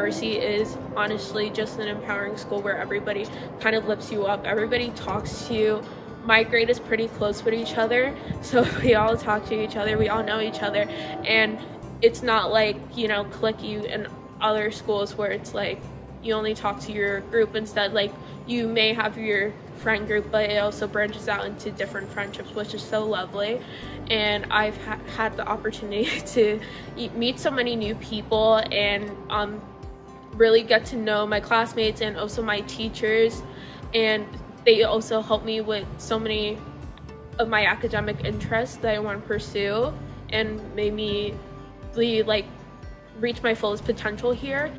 Mercy is honestly just an empowering school where everybody kind of lifts you up. Everybody talks to you. My grade is pretty close with each other, so we all talk to each other. We all know each other, and it's not like you know clicky in other schools where it's like you only talk to your group instead. Like you may have your friend group, but it also branches out into different friendships, which is so lovely. And I've ha- had the opportunity to meet so many new people and um, really get to know my classmates and also my teachers. And they also help me with so many of my academic interests that I want to pursue and made me really like reach my fullest potential here.